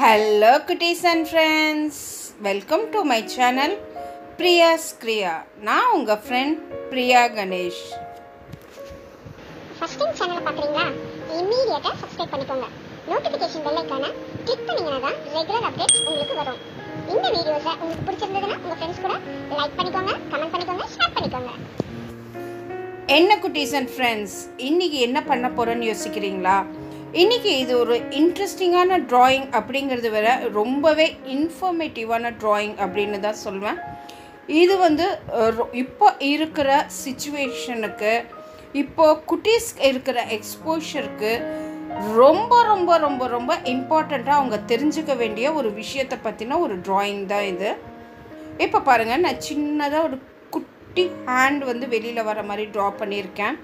Hello குட்டீஸ் and friends welcome to my channel Priya's Kriya நான் உங்கள் friend Priya Ganesh first time சேனலை பார்க்குறீங்களா இம்மீடியட்டாக சப்ஸ்கிரைப் பண்ணிக்கோங்க. நோட்டிஃபிகேஷன் பெல் ஐக்கானை கிளிக் பண்ணீங்கன்னா தான் ரெகுலர் அப்டேட்ஸ் உங்களுக்கு வரும். இந்த வீடியோஸை உங்களுக்கு பிடிச்சிருந்ததுன்னா உங்கள் ஃப்ரெண்ட்ஸ் கூட லைக் பண்ணிக்கோங்க கமெண்ட் பண்ணிக்கோங்க ஷேர் பண்ணிக்கோங்க. என்ன குட்டீஸ் அண்ட் ஃப்ரெண்ட்ஸ் இன்றைக்கி என்ன பண்ண போகிறோன்னு யோசிக்கிறீங்களா? இன்றைக்கி இது ஒரு இன்ட்ரெஸ்டிங்கான ட்ராயிங் அப்படிங்கிறது வேற ரொம்பவே இன்ஃபர்மேட்டிவான ட்ராயிங் அப்படின்னு தான் சொல்லுவேன் இது வந்து ரொ- இப்போ இருக்கிற சுச்சுவேஷனுக்கு இப்போ குட்டீஸ் இருக்கிற எக்ஸ்போஷருக்கு ரொம்ப ரொம்ப ரொம்ப ரொம்ப இம்பார்ட்டண்ட்டாக அவங்க தெரிஞ்சுக்க வேண்டிய ஒரு விஷயத்தை பற்றின ஒரு ட்ராயிங் தான் இது. இப்போ பாருங்கள் நான் சின்னதாக ஒரு குட்டி ஹேண்ட் வந்து வெளியில் வர மாதிரி ட்ரா பண்ணியிருக்கேன்.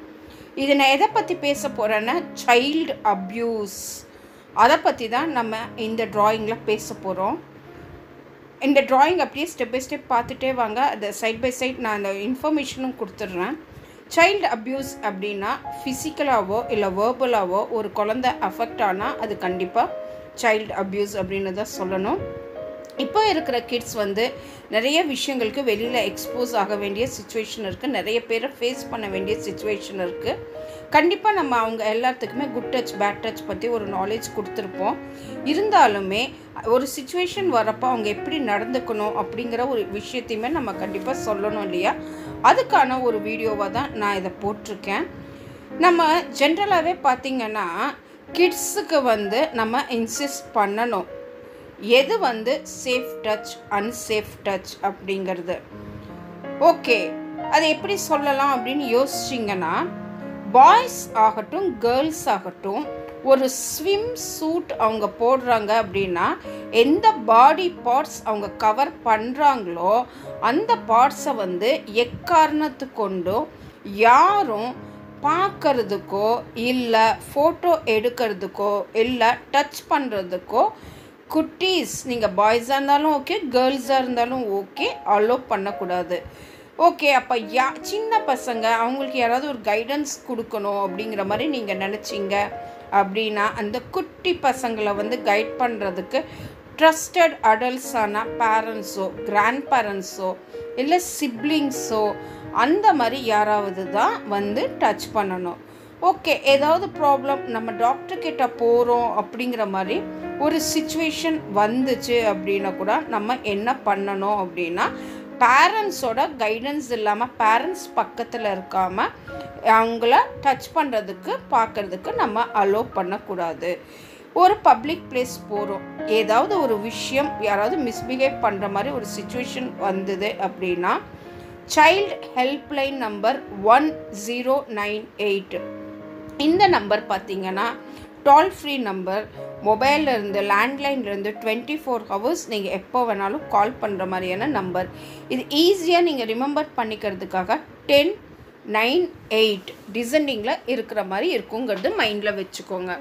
இது நான் எதை பற்றி பேச போகிறேன்னா சைல்டு அப்யூஸ் அதை பற்றி தான் நம்ம இந்த ட்ராயிங்கில் பேச போகிறோம் இந்த ட்ராயிங் அப்படியே ஸ்டெப் பை ஸ்டெப் பார்த்துட்டே வாங்க. அதை சைட் பை சைட் நான் அந்த இன்ஃபர்மேஷனும் கொடுத்துட்றேன். சைல்டு அப்யூஸ் அப்படின்னா ஃபிசிக்கலாகவோ இல்லை வேர்பலாகவோ ஒரு குழந்தை அஃபெக்ட் ஆனால் அது கண்டிப்பாக சைல்டு அப்யூஸ் அப்படின்னு தான் சொல்லணும். இப்போ இருக்கிற கிட்ஸ் வந்து நிறைய விஷயங்களுக்கு வெளியில் எக்ஸ்போஸ் ஆக வேண்டிய சுச்சுவேஷன் இருக்குது நிறைய பேரை ஃபேஸ் பண்ண வேண்டிய சுச்சுவேஷன் இருக்குது கண்டிப்பாக நம்ம அவங்க எல்லாத்துக்குமே குட் டச் பேட் டச் பற்றி ஒரு நாலேஜ் கொடுத்துருப்போம். இருந்தாலுமே ஒரு சுச்சுவேஷன் வரப்போ அவங்க எப்படி நடந்துக்கணும் அப்படிங்கிற ஒரு விஷயத்தையுமே நம்ம கண்டிப்பாக சொல்லணும் இல்லையா? அதுக்கான ஒரு வீடியோவாக தான் நான் இதை போட்டிருக்கேன். நம்ம ஜென்ரலாகவே பார்த்திங்கன்னா கிட்ஸுக்கு வந்து நம்ம இன்சிஸ்ட் பண்ணணும். எது வந்து சேஃப் டச் அன்சேஃப் டச் அப்படிங்கிறது? ஓகே அதை எப்படி சொல்லலாம் அப்படின்னு யோசிச்சிங்கன்னா பாய்ஸ் ஆகட்டும் கேர்ள்ஸ் ஆகட்டும் ஒரு ஸ்விம் சூட் அவங்க போடுறாங்க அப்படின்னா எந்த பாடி பார்ட்ஸ் அவங்க கவர் பண்ணுறாங்களோ அந்த பார்ட்ஸை வந்து எக்காரணத்து கொண்டோ யாரும் பார்க்கறதுக்கோ இல்லை ஃபோட்டோ எடுக்கிறதுக்கோ இல்லை டச் பண்ணுறதுக்கோ குட்டீஸ் நீங்கள் பாய்ஸாக இருந்தாலும் ஓகே கேர்ள்ஸாக இருந்தாலும் ஓகே அலோ பண்ணக்கூடாது. ஓகே அப்போ யா சின்ன பசங்க அவங்களுக்கு யாராவது ஒரு கைடன்ஸ் கொடுக்கணும் அப்படிங்கிற மாதிரி நீங்கள் நினச்சிங்க அப்படின்னா அந்த குட்டி பசங்களை வந்து கைட் பண்ணுறதுக்கு ட்ரஸ்டட் அடல்ட்ஸான பேரண்ட்ஸோ கிராண்ட் பேரண்ட்ஸோ இல்லை சிப்ளிங்ஸோ அந்த மாதிரி யாராவது தான் வந்து டச் பண்ணணும். ஓகே ஏதாவது ப்ராப்ளம் நம்ம டாக்டர்கிட்ட போகிறோம் அப்படிங்கிற மாதிரி ஒரு சுச்சுவேஷன் வந்துச்சு அப்படின்னா கூட நம்ம என்ன பண்ணணும் அப்படின்னா பேரண்ட்ஸோட கைடன்ஸ் இல்லாமல் பேரண்ட்ஸ் பக்கத்தில் இருக்காமல் அவங்கள டச் பண்ணுறதுக்கு பார்க்கறதுக்கு நம்ம அலோவ் பண்ணக்கூடாது. ஒரு பப்ளிக் பிளேஸ் போகிறோம் ஏதாவது ஒரு விஷயம் யாராவது மிஸ்பிஹேவ் பண்ணுற மாதிரி ஒரு சுச்சுவேஷன் வந்தது அப்படின்னா child helpline number one zero nine eight இந்த நம்பர் பார்த்திங்கன்னா டோல் ஃப்ரீ நம்பர் மொபைலில் இருந்து டுவெண்ட்டி ஃபோர் ஹவர்ஸ் நீங்கள் எப்போ வேணாலும் கால் பண்ணுற மாதிரியான நம்பர் இது ஈஸியாக நீங்கள் ரிமெம்பர் பண்ணிக்கிறதுக்காக டென் நைன் எயிட் டிசைனிங்கில் இருக்கிற மாதிரி இருக்குங்கிறது மைண்டில் வச்சுக்கோங்க.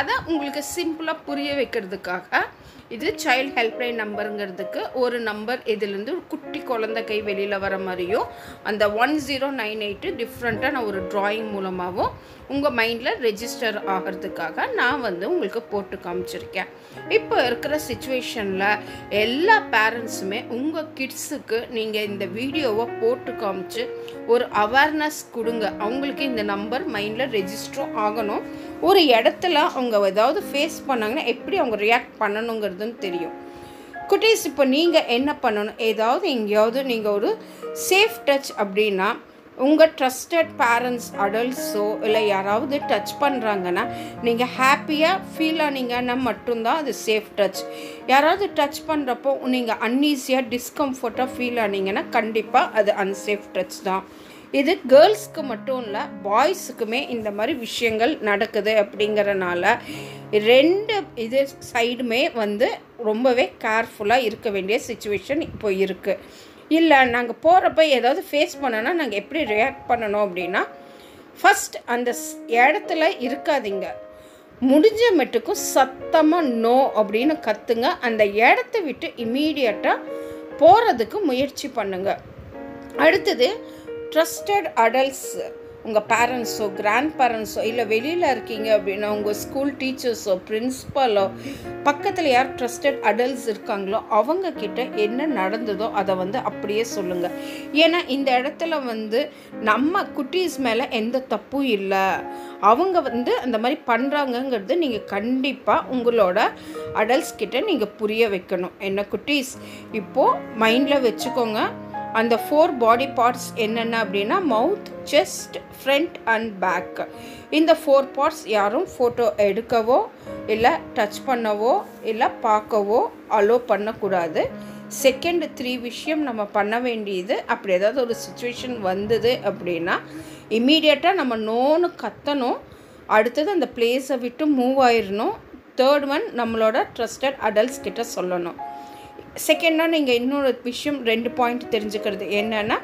அதை உங்களுக்கு சிம்பிளாக புரிய வைக்கிறதுக்காக இது சைல்ட் ஹெல்ப்லைன் நம்பருங்கிறதுக்கு ஒரு நம்பர் இதுலேருந்து ஒரு குட்டி குழந்தை கை வெளியில் வர மாதிரியும் அந்த ஒன் ஜீரோ நைன் எயிட்டு டிஃப்ரெண்ட்டாக நான் ஒரு ட்ராயிங் மூலமாகவும் உங்கள் மைண்டில் ரெஜிஸ்டர் ஆகிறதுக்காக நான் வந்து உங்களுக்கு போட்டு காமிச்சிருக்கேன். இப்போ இருக்கிற சுச்சுவேஷனில் எல்லா பேரண்ட்ஸுமே உங்கள் கிட்ஸுக்கு நீங்கள் இந்த வீடியோவை போட்டு காமிச்சு ஒரு அவேர்னஸ் கொடுங்க. அவங்களுக்கு இந்த நம்பர் மைண்டில் ரெஜிஸ்டரும் ஆகணும். ஒரு இடத்துல அவங்க ஏதாவது ஃபேஸ் பண்ணாங்கன்னா எப்படி அவங்க ரியாக்ட் பண்ணணுங்கிறதுன்னு தெரியும். குட்டீஸ் இப்போ நீங்கள் என்ன பண்ணணும்? ஏதாவது எங்கேயாவது நீங்கள் ஒரு சேஃப் டச் அப்படின்னா உங்கள் ட்ரஸ்டட் பேரண்ட்ஸ் அடல்ட்ஸோ இல்லை யாராவது டச் பண்ணுறாங்கன்னா நீங்கள் ஹாப்பியாக ஃபீல் ஆனீங்கன்னா மட்டும்தான் அது சேஃப் டச் யாராவது டச் பண்ணுறப்போ நீங்கள் அன்ஈஸியாக டிஸ்கம்ஃபர்ட்டாக ஃபீல் ஆனீங்கன்னா கண்டிப்பாக அது அன்சேஃப் டச் தான். இது கேர்ள்ஸ்க்கு மட்டும் இல்லை பாய்ஸுக்குமே இந்த மாதிரி விஷயங்கள் நடக்குது அப்படிங்கிறனால ரெண்டு இது சைடுமே வந்து ரொம்பவே கேர்ஃபுல்லாக இருக்க வேண்டிய சுச்சுவேஷன் இப்போ இருக்குது இல்லை நாங்கள் போகிறப்ப ஏதாவது ஃபேஸ் பண்ணோன்னா நாங்கள் எப்படி ரியாக்ட் பண்ணணும் அப்படின்னா ஃபஸ்ட் அந்த ஸ்- இடத்துல இருக்காதீங்க. முடிஞ்ச மட்டுக்கும் சத்தமாக நோ அப்படின்னு கற்றுங்க அந்த இடத்த விட்டு இம்மீடியட்டாக போகிறதுக்கு முயற்சி பண்ணுங்க. அடுத்தது ட்ரஸ்டட் அடல்ட்ஸ் உங்கள் பேரண்ட்ஸோ கிராண்ட் பேரண்ட்ஸோ இல்லை வெளியில் இருக்கீங்க அப்படின்னா உங்கள் ஸ்கூல் டீச்சர்ஸோ பிரின்ஸ்பலோ பக்கத்தில் யார் ட்ரஸ்டட் அடல்ட்ஸ் இருக்காங்களோ அவங்கக்கிட்ட என்ன நடந்ததோ அதை வந்து அப்படியே சொல்லுங்கள் ஏன்னா இந்த இடத்துல வந்து நம்ம குட்டீஸ் மேலே எந்த தப்பும் இல்லை. அவங்க வந்து அந்த மாதிரி பண்ணுறாங்கங்கிறது நீங்கள் கண்டிப்பாக உங்களோட அடல்ட்ஸ் கிட்ட நீங்கள் புரிய வைக்கணும். என்ன குட்டீஸ் இப்போது மைண்டில் வச்சுக்கோங்க அந்த ஃபோர் பாடி பார்ட்ஸ் என்னென்ன அப்படின்னா mouth chest front and back இந்த ஃபோர் பார்ட்ஸ் யாரும் ஃபோட்டோ எடுக்கவோ இல்லை டச் பண்ணவோ இல்லை பார்க்கவோ அலோ பண்ணக்கூடாது. செகண்ட் த்ரீ விஷயம் நம்ம பண்ண வேண்டியது அப்படி ஏதாவது ஒரு சுச்சுவேஷன் வந்தது அப்படின்னா இம்மீடியட்டாக நம்ம நோன்னு கத்தணும். அடுத்தது அந்த பிளேஸை விட்டு மூவ் ஆயிடணும் தேர்ட் ஒன் நம்மளோட ட்ரஸ்டட் அடல்ட்ஸ் கிட்ட சொல்லணும். செகண்டாக நீங்கள் இன்னொரு விஷயம் ரெண்டு பாயிண்ட் தெரிஞ்சுக்கிறது. என்னென்னா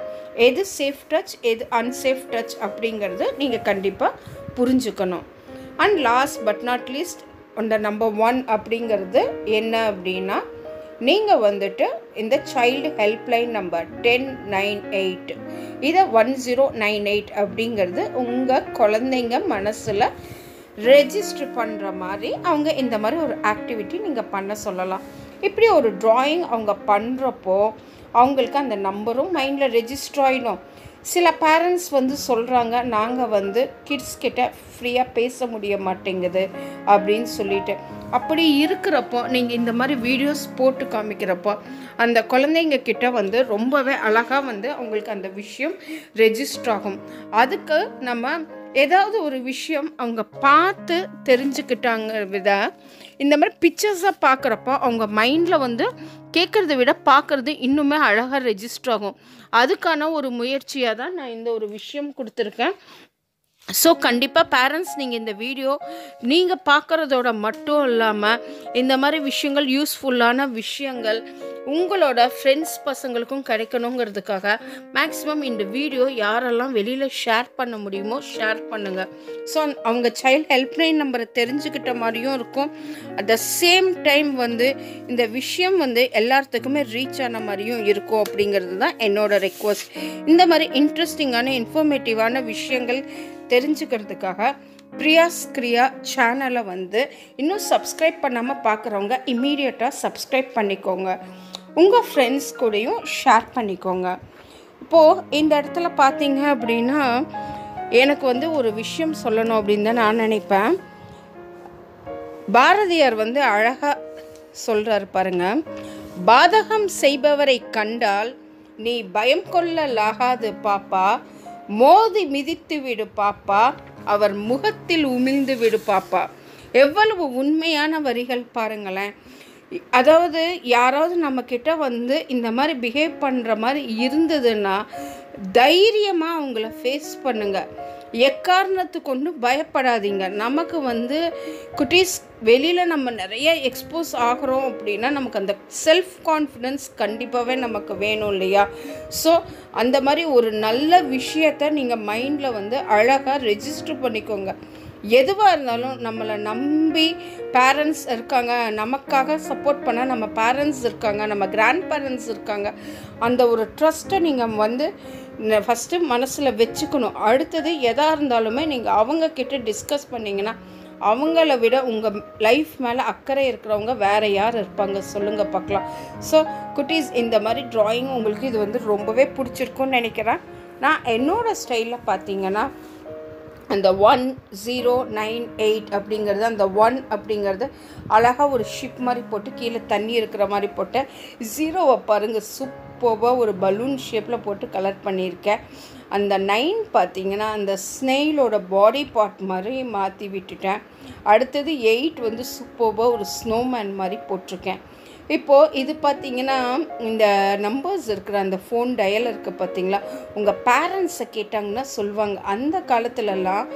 எது சேஃப் டச் எது அன்சேஃப் டச் அப்படிங்கிறது நீங்கள் கண்டிப்பாக புரிஞ்சுக்கணும். And last but not least அந்த நம்பர் ஒன் அப்படிங்கிறது என்ன அப்படின்னா நீங்கள் வந்துட்டு இந்த child helpline number ten nine eight இதை ஒன் ஜீரோ நைன் எயிட் அப்படிங்கிறது உங்கள் குழந்தைங்க மனசில் ரெஜிஸ்டர் பண்ணுற மாதிரி அவங்க இந்த மாதிரி ஒரு ஆக்டிவிட்டி நீங்கள் பண்ண சொல்லலாம். இப்படி ஒரு ட்ராயிங் அவங்க பண்ணுறப்போ அவங்களுக்கு அந்த நம்பரும் மைண்டில் ரெஜிஸ்டர் ஆகிடும் சில பேரண்ட்ஸ் வந்து சொல்கிறாங்க நாங்கள் வந்து கிட்ஸ் கிட்ட ஃப்ரீயாக பேச முடிய மாட்டேங்குது அப்படின்னு சொல்லிட்டு. அப்படி இருக்கிறப்போ நீங்கள் இந்த மாதிரி வீடியோஸ் போட்டு காமிக்கிறப்போ அந்த குழந்தைங்க கிட்ட வந்து ரொம்பவே அழகாக வந்து அவங்களுக்கு அந்த விஷயம் ரெஜிஸ்டர் ஆகும். அதுக்கு நம்ம ஏதாவது ஒரு விஷயம் அவங்க பார்த்து தெரிஞ்சுக்கிட்டாங்க வித இந்த மாதிரி பிக்சர்ஸாக பார்க்குறப்போ அவங்க மைண்டில் வந்து கேட்குறத விட பார்க்குறது இன்னுமே அழகாக ரெஜிஸ்டர் ஆகும். அதுக்கான ஒரு முயற்சியாக தான் நான் இந்த ஒரு விஷயம் கொடுத்துருக்கேன். ஸோ கண்டிப்பாக பேரண்ட்ஸ் நீங்கள் இந்த வீடியோ நீங்கள் பார்க்குறதோட மட்டும் இல்லாமல் இந்த மாதிரி விஷயங்கள் யூஸ்ஃபுல்லான விஷயங்கள் உங்களோட ஃப்ரெண்ட்ஸ் பசங்களுக்கும் கிடைக்கணுங்கிறதுக்காக மேக்ஸிமம் இந்த வீடியோ யாரெல்லாம் வெளியில் ஷேர் பண்ண முடியுமோ ஷேர் பண்ணுங்கள் ஸோ அவங்க சைல்ட் ஹெல்ப்லைன் நம்பரை தெரிஞ்சுக்கிட்ட மாதிரியும் இருக்கும். அட் த சேம் டைம் வந்து இந்த விஷயம் வந்து எல்லாத்துக்குமே ரீச் ஆன மாதிரியும் இருக்கும் அப்படிங்கிறது தான் என்னோட ரெக்வஸ்ட் இந்த மாதிரி இன்ட்ரெஸ்டிங்கான இன்ஃபர்மேட்டிவான விஷயங்கள் தெரிஞ்சுக்கிறதுக்காக பிரியாஸ் கிரியா சேனலை வந்து இன்னும் சப்ஸ்கிரைப் பண்ணாமல் பார்க்குறவங்க இம்மீடியட்டாக சப்ஸ்கிரைப் பண்ணிக்கோங்க. உங்கள் ஃப்ரெண்ட்ஸ் கூடயும் ஷேர் பண்ணிக்கோங்க. இப்போது இந்த இடத்துல பார்த்தீங்க அப்படின்னா எனக்கு வந்து ஒரு விஷயம் சொல்லணும் அப்படின்னு தான் நான் நினைப்பேன். பாரதியார் வந்து அழகாக சொல்கிறார் பாருங்க பாதகம் செய்பவரை கண்டால் நீ பயம் கொள்ளலாகாது பாப்பா. மோதி மிதித்து விடு பாப்பா. அவர் முகத்தில் உமிழ்ந்து விடு பாப்பா. எவ்வளவு உண்மையான வரிகள் பாருங்களேன். அதாவது யாராவது நம்மக்கிட்ட வந்து இந்த மாதிரி பிஹேவ் பண்ணுற மாதிரி இருந்ததுன்னா தைரியமாக அவங்கள ஃபேஸ் பண்ணுங்கள் எக்காரணத்து கொண்டு பயப்படாதீங்க. நமக்கு வந்து குட்டீஸ் வெளியில் நம்ம நிறைய எக்ஸ்போஸ் ஆகிறோம் அப்படின்னா நமக்கு அந்த செல்ஃப் கான்ஃபிடென்ஸ் கண்டிப்பாகவே நமக்கு வேணும் இல்லையா? ஸோ அந்த மாதிரி ஒரு நல்ல விஷயத்த நீங்கள் மைண்டில் வந்து அழகாக ரெஜிஸ்டர் பண்ணிக்கோங்க. எதுவாக இருந்தாலும் நம்மளை நம்பி பேரண்ட்ஸ் இருக்காங்க. நமக்காக சப்போர்ட் பண்ண நம்ம பேரண்ட்ஸ் இருக்காங்க. நம்ம கிராண்ட் பேரண்ட்ஸ் இருக்காங்க. அந்த ஒரு ட்ரஸ்ட்டை நீங்கள் வந்து ஃபஸ்ட்டு மனசில் வச்சுக்கணும். அடுத்தது எதாக இருந்தாலுமே நீங்கள் அவங்கக்கிட்ட டிஸ்கஸ் பண்ணிங்கன்னா அவங்கள விட உங்கள் லைஃப் மேலே அக்கறை இருக்கிறவங்க வேறு யார் இருப்பாங்க சொல்லுங்கள் பார்க்கலாம் ஸோ குட்டீஸ் இந்த மாதிரி ட்ராயிங் உங்களுக்கு இது வந்து ரொம்பவே பிடிச்சிருக்குன்னு நினைக்கிறேன். நான் என்னோடய ஸ்டைலில் பார்த்தீங்கன்னா அந்த ஒன் ஜீரோ நைன் எயிட் அப்படிங்கிறது அந்த ஒன் அப்படிங்கிறது அழகாக ஒரு ஷிப் மாதிரி போட்டு கீழே தண்ணி இருக்கிற மாதிரி போட்டு ஜீரோவை பாருங்கள் சூப்பராக ஒரு பலூன் ஷேப்பில் போட்டு கலர் பண்ணியிருக்கேன் அந்த நைன் பார்த்தீங்கன்னா அந்த ஸ்னெயிலோட பாடி பார்ட் மாதிரி மாற்றி விட்டுட்டேன். அடுத்தது எயிட் வந்து சூப்பராக ஒரு ஸ்னோமேன் மாதிரி போட்டிருக்கேன். இப்போது இது பார்த்திங்கன்னா இந்த நம்பர்ஸ் இருக்கிற அந்த ஃபோன் டயல் இருக்குது பார்த்தீங்களா உங்கள் பேரண்ட்ஸை கேட்டாங்கன்னா சொல்லுவாங்க அந்த காலத்துலலாம்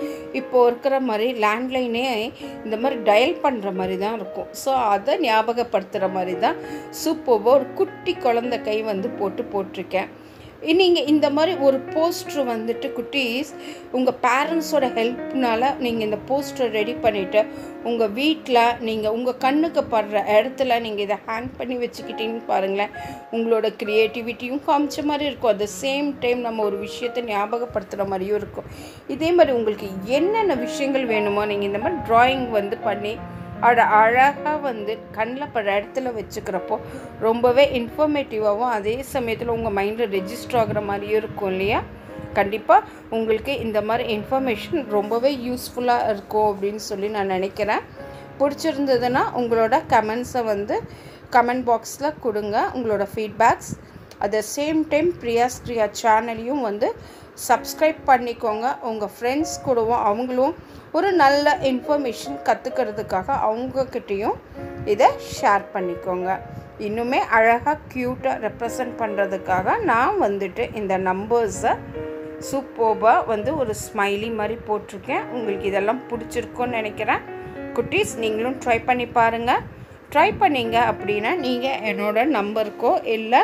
இப்போது இருக்கிற மாதிரி லேண்ட்லைனே இந்த மாதிரி டயல் பண்ணுற மாதிரி தான் இருக்கும். ஸோ அதை ஞாபகப்படுத்துகிற மாதிரி தான் சூப்பர்வாக ஒரு குட்டி குழந்த கை வந்து போட்டு போட்டிருக்கேன். நீங்கள் இந்த மாதிரி ஒரு போஸ்டர் வந்துட்டு குட்டீஸ் உங்கள் பேரண்ட்ஸோட ஹெல்ப்னால் நீங்கள் இந்த போஸ்டர் ரெடி பண்ணிவிட்டு உங்கள் வீட்டில் நீங்கள் உங்கள் கண்ணுக்கு படுற இடத்துல நீங்கள் இதை ஹேங் பண்ணி வச்சுக்கிட்டீங்கன்னு பாருங்களேன். உங்களோட க்ரியேட்டிவிட்டியும் காமிச்ச மாதிரி இருக்கும். அட் த சேம் டைம் நம்ம ஒரு விஷயத்தை ஞாபகப்படுத்துகிற மாதிரியும் இருக்கும். இதே மாதிரி உங்களுக்கு என்னென்ன விஷயங்கள் வேணுமோ நீங்கள் இந்த மாதிரி ட்ராயிங் வந்து பண்ணி அட அழகாக வந்து கண்ணில் பட இடத்துல வச்சுக்கிறப்போ ரொம்பவே இன்ஃபர்மேட்டிவாகவும் அதே சமயத்தில் உங்கள் மைண்டில் ரெஜிஸ்டர் ஆகிற மாதிரியும் இருக்கும் இல்லையா? கண்டிப்பாக உங்களுக்கு இந்த மாதிரி இன்ஃபர்மேஷன் ரொம்பவே யூஸ்ஃபுல்லாக இருக்கும் அப்படின்னு சொல்லி நான் நினைக்கிறேன். பிடிச்சிருந்ததுன்னா உங்களோட கமெண்ட்ஸை வந்து கமெண்ட் பாக்ஸில் கொடுங்க. உங்களோட feedbacks at the same time Priya's Priya சேனலையும் வந்து சப்ஸ்கிரைப் பண்ணிக்கோங்க. உங்கள் ஃப்ரெண்ட்ஸ் கூடவும் அவங்களும் ஒரு நல்ல இன்ஃபர்மேஷன் கற்றுக்கிறதுக்காக அவங்கக்கிட்டேயும் இதை ஷேர் பண்ணிக்கோங்க. இன்னுமே அழகாக க்யூட்டாக ரெப்ரசன்ட் பண்ணுறதுக்காக நான் வந்துட்டு இந்த நம்பர்ஸை சூப்பர்பாக வந்து ஒரு ஸ்மைலி மாதிரி போட்டிருக்கேன். உங்களுக்கு இதெல்லாம் பிடிச்சிருக்கும்னு நினைக்கிறேன். குட்டீஸ் நீங்களும் ட்ரை பண்ணி பாருங்கள் ட்ரை பண்ணீங்க அப்படின்னா நீங்கள் என்னோட நம்பருக்கோ இல்லை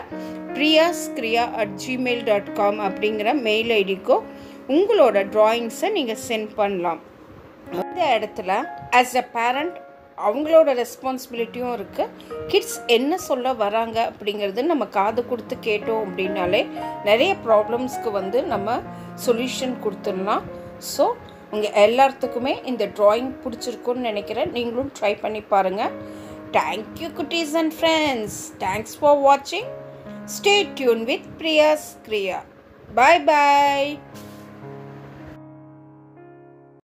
Priya's Kriya at Gmail dot com அப்படிங்கிற மெயில் ஐடிக்கோ உங்களோட ட்ராயிங்ஸை நீங்கள் சென்ட் பண்ணலாம். இந்த இடத்துல ஆஸ் அ பேரண்ட் அவங்களோட ரெஸ்பான்சிபிலிட்டியும் இருக்குது கிட்ஸ் என்ன சொல்ல வராங்க அப்படிங்கிறது நம்ம காது கொடுத்து கேட்டோம் அப்படின்னாலே நிறைய ப்ராப்ளம்ஸ்க்கு வந்து நம்ம சொல்யூஷன் கொடுத்துடலாம். ஸோ உங்கள் எல்லாத்துக்குமே இந்த ட்ராயிங் பிடிச்சிருக்குன்னு நினைக்கிறேன். நீங்களும் ட்ரை பண்ணி பாருங்கள் Thank you, cuties and friends. Thanks for watching. Stay tuned with Priya's Kriya. Bye bye.